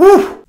Woo!